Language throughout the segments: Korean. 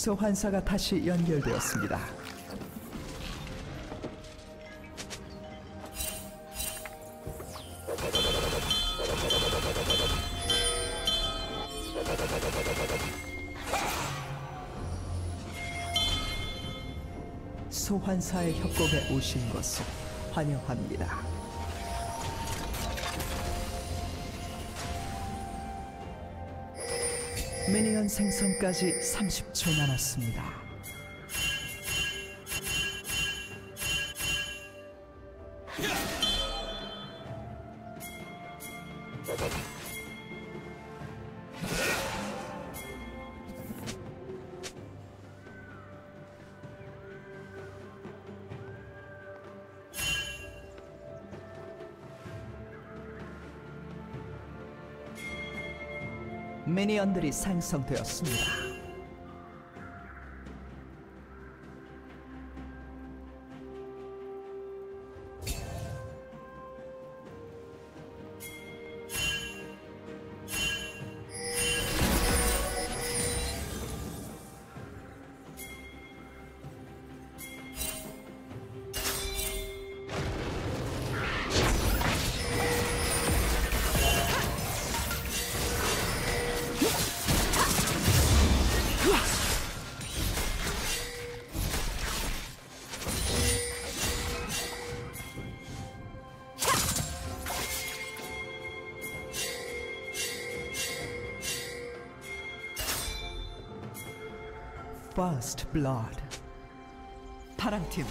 소환사가 다시 연결되었습니다. 소환사의 협곡에 오신 것을 환영합니다. 미니언 생성까지 30초 남았습니다. 미니언들이 생성되었습니다. First Blood 파랑팀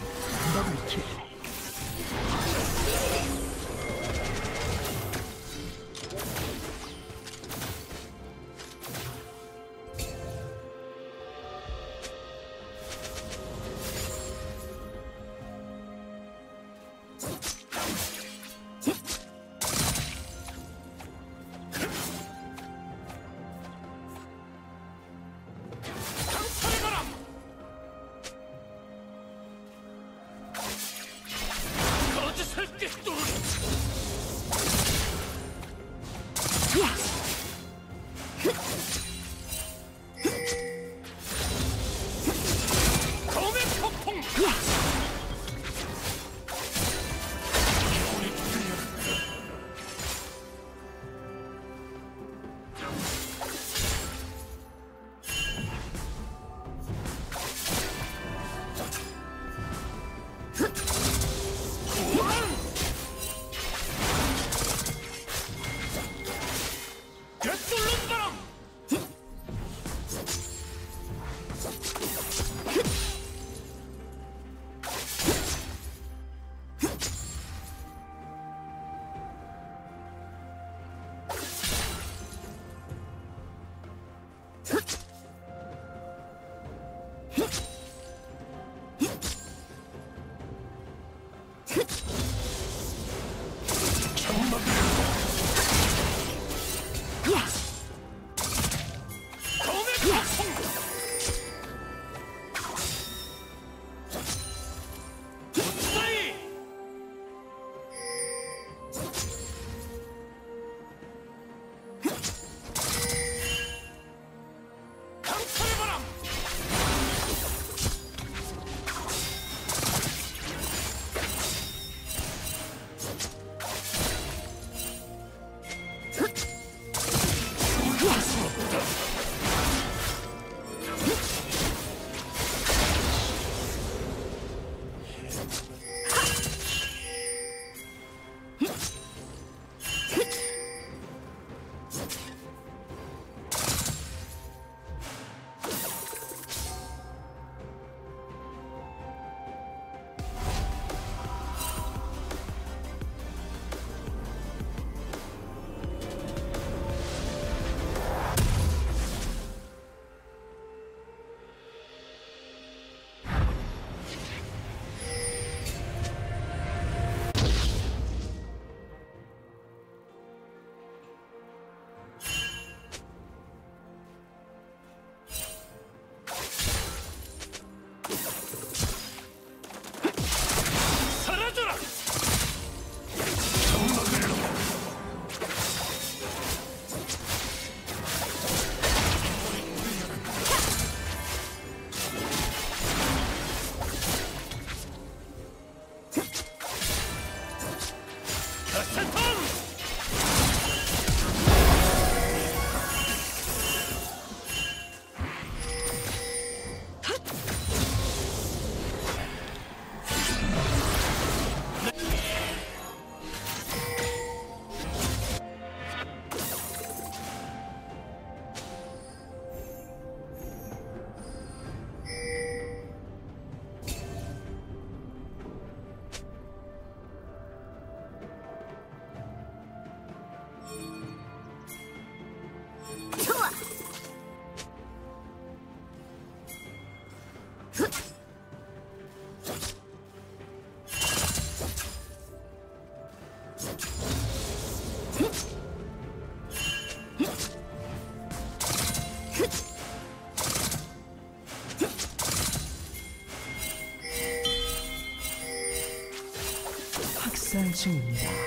救你呀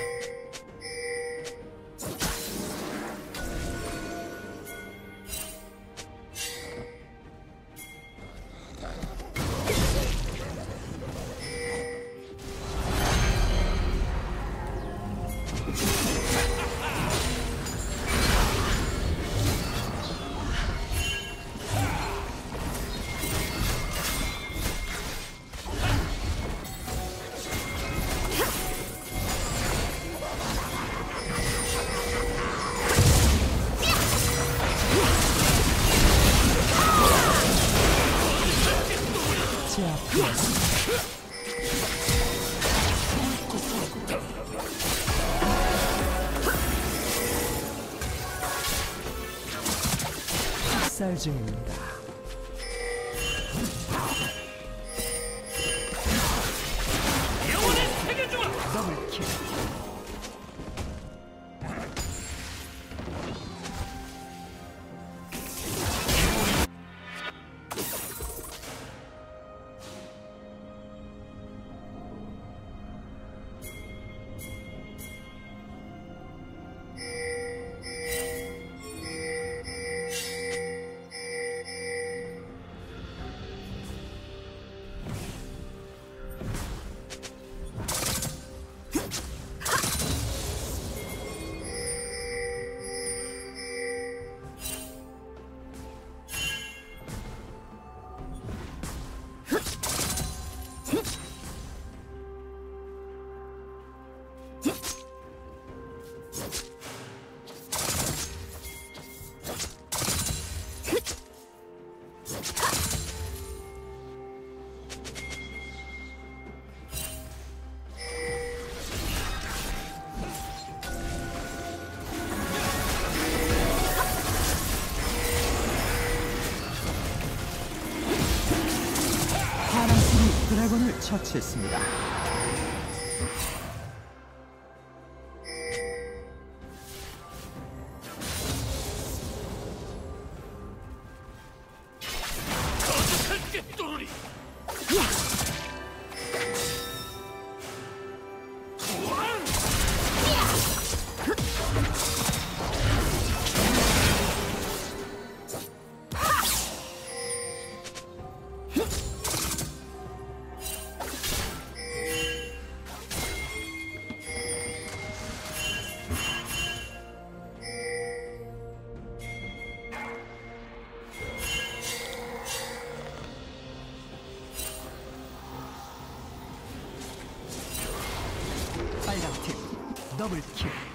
알지. 적을 처치했습니다. 더블 킬.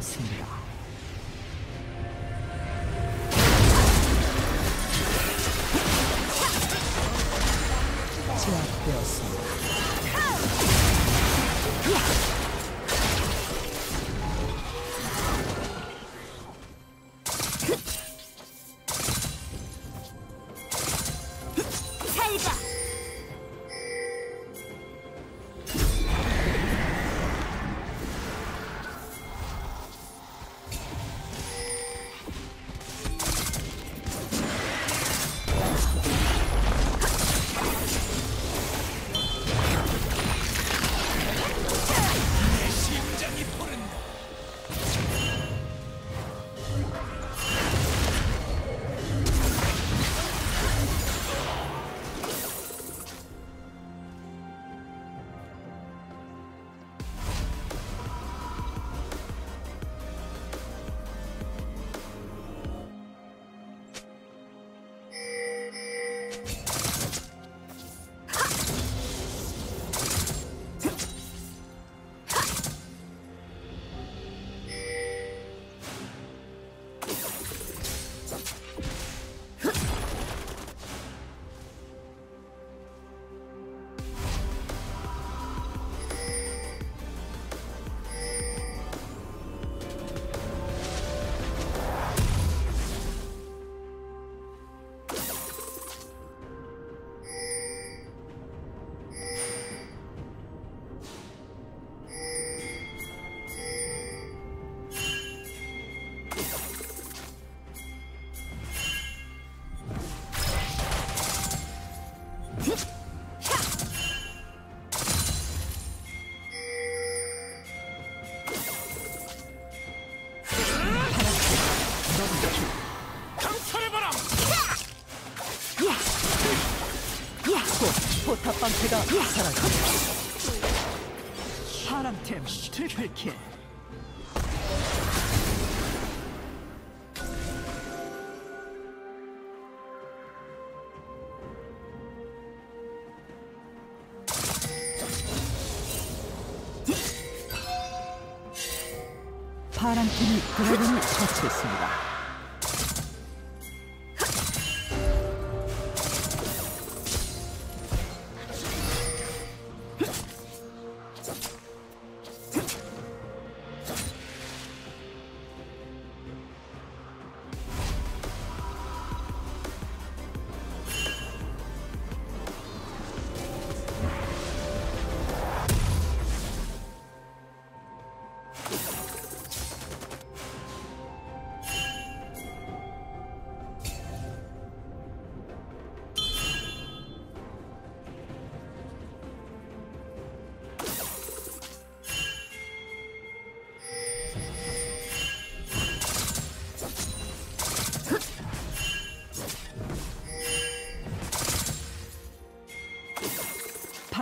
제압되 파랑템 트리플킬. 파랑팀이 드래곤을 처치했습니다.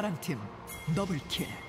파랑팀 더블킬.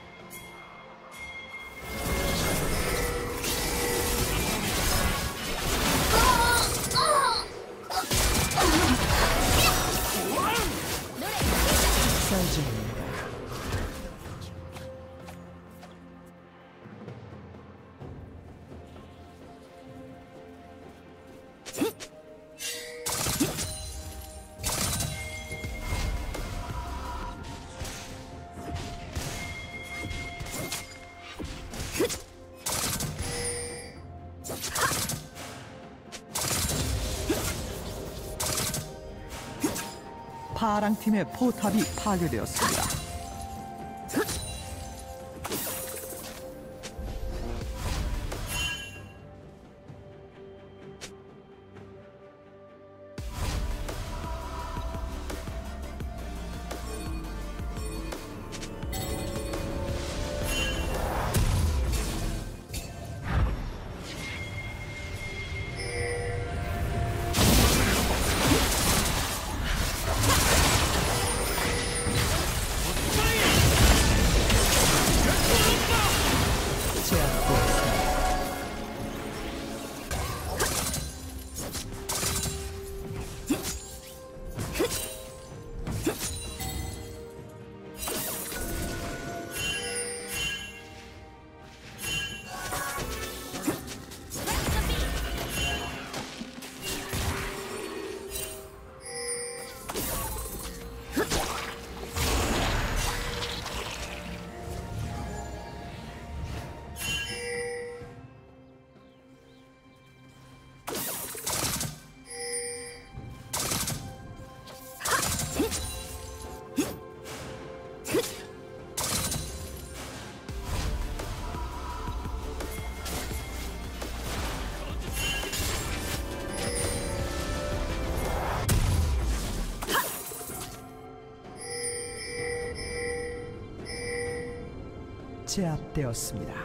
파랑 팀의 포탑이 파괴되었습니다. 제압되었습니다.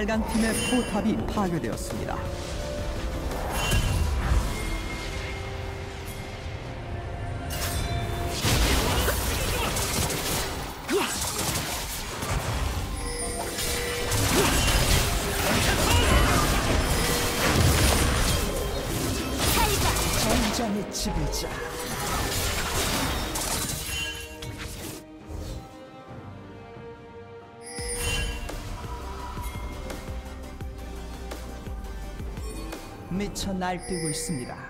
빨간 팀의 포탑이 파괴되었습니다. 날뛰고 있습니다.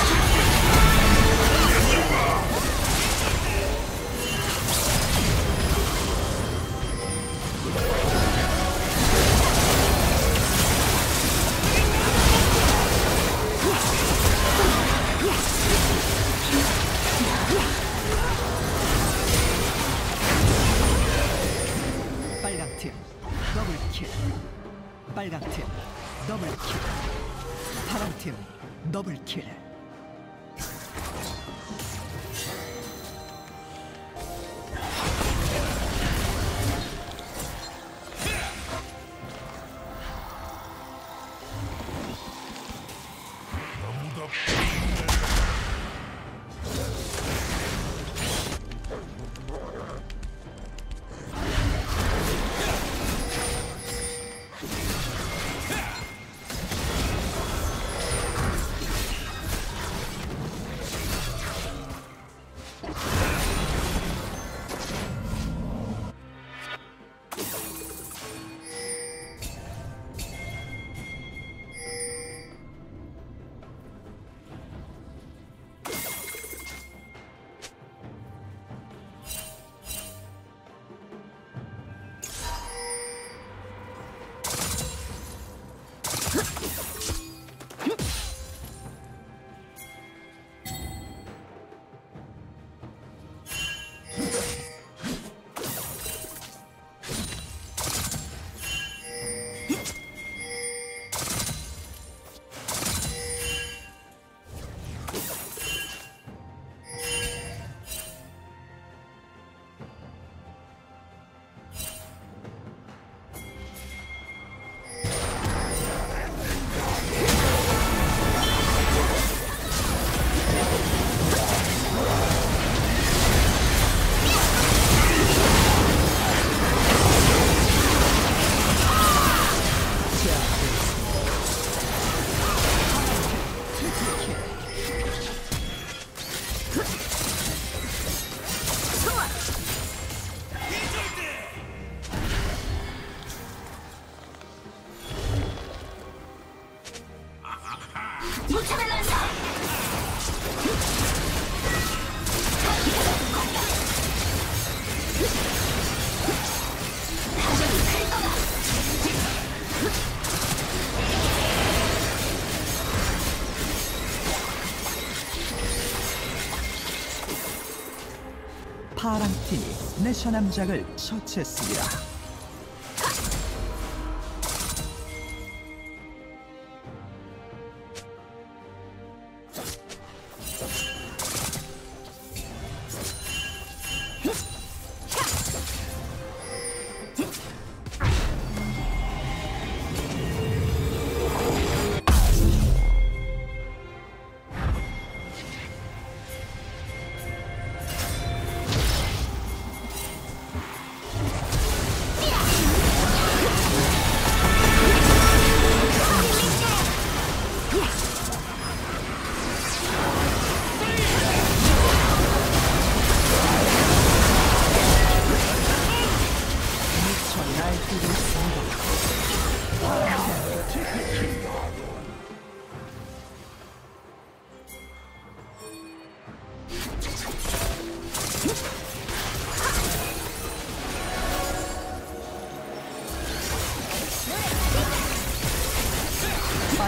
더블 팀이 내셔남작을 처치했습니다.